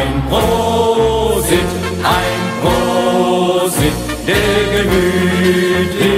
Ein Prosit, ein Prosit der Gemütlichkeit.